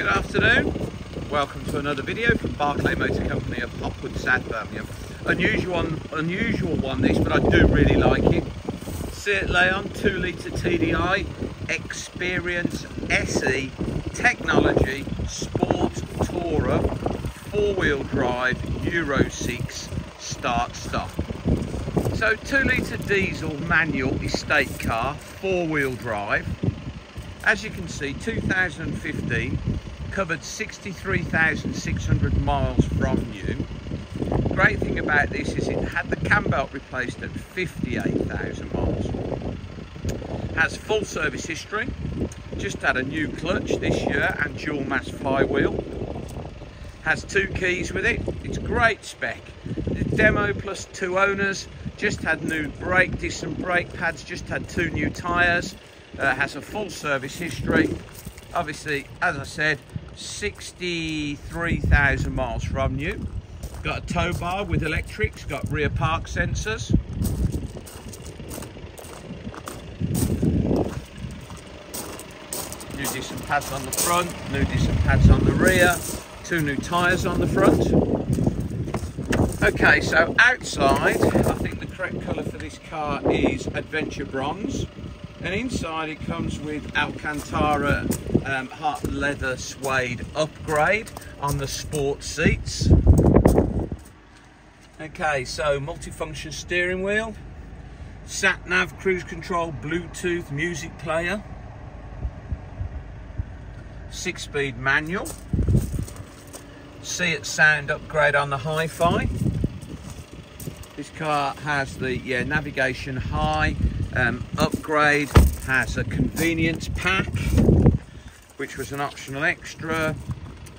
good afternoon. Welcome to another video from Barclay Motor Company of Hopwood, South Birmingham. Unusual one, unusual one this, but I do really like it. Seat Leon 2 litre TDI X-Perience SE Technology Sport Tourer 4 wheel drive Euro 6 start stop. So 2 litre diesel manual estate car, 4 wheel drive as you can see, 2015 covered 63,600 miles from new. Great thing about this is it had the cam belt replaced at 58,000 miles. Has full service history, just had a new clutch this year and dual mass flywheel. Has two keys with it, it's great spec. The demo plus two owners, just had new brake disc and brake pads, just had two new tyres, uh, has a full service history. Obviously, as I said, 63,000 miles from new. Got a tow bar with electrics, got rear park sensors. New decent pads on the front, new decent pads on the rear, two new tyres on the front. Okay, so outside, I think the correct colour for this car is Adventure Bronze and inside it comes with Alcantara um, hard leather suede upgrade on the sport seats. Okay, so multifunction steering wheel, sat nav, cruise control, Bluetooth, music player, six speed manual, Seat sound upgrade on the hi-fi. This car has the yeah navigation high, um, upgrade has a convenience pack, which was an optional extra,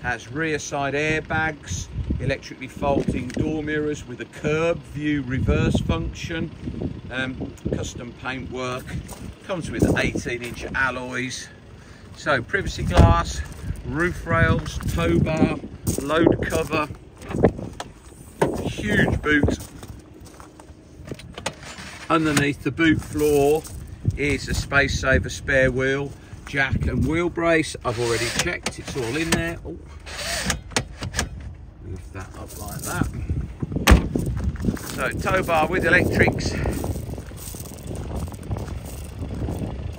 has rear side airbags, electrically folding door mirrors with a curb view reverse function, um, custom paint work, comes with 18 inch alloys, so privacy glass, roof rails, tow bar, load cover, huge boot. Underneath the boot floor is a space saver spare wheel, jack and wheel brace. I've already checked, it's all in there. Oh. Lift that up like that. So tow bar with electrics.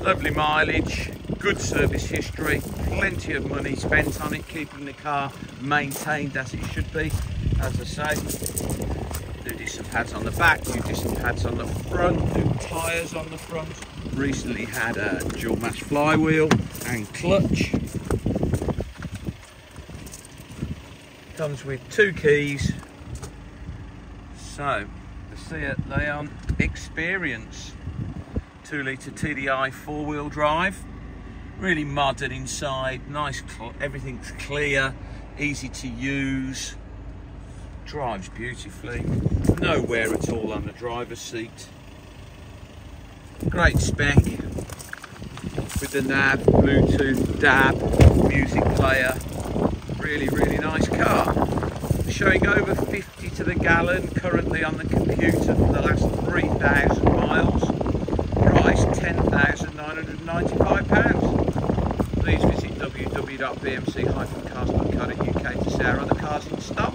Lovely mileage, good service history, plenty of money spent on it, keeping the car maintained as it should be, as I say new disc pads on the back, new disc pads on the front, new tyres on the front. Recently had a dual mass flywheel and clutch. Comes with two keys. So, the Seat Leon X-Perience 2 litre TDI four wheel drive. Really modern inside, nice, everything's clear, easy to use drives beautifully. No wear at all on the driver's seat. Great spec. With the nav bluetooth dab music player. Really really nice car. Showing over 50 to the gallon currently on the computer for the last 3,000 miles. Price 10,995 pounds. Please visit www.bmc-cars.co.uk to see our other cars in stock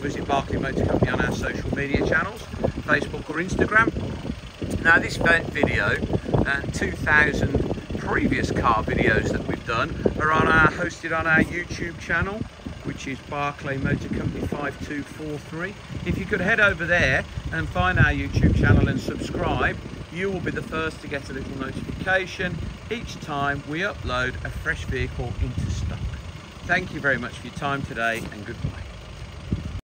visit Barclay Motor Company on our social media channels, Facebook or Instagram. Now this video and 2,000 previous car videos that we've done are on our hosted on our YouTube channel which is Barclay Motor Company 5243. If you could head over there and find our YouTube channel and subscribe, you will be the first to get a little notification each time we upload a fresh vehicle into stock. Thank you very much for your time today and goodbye.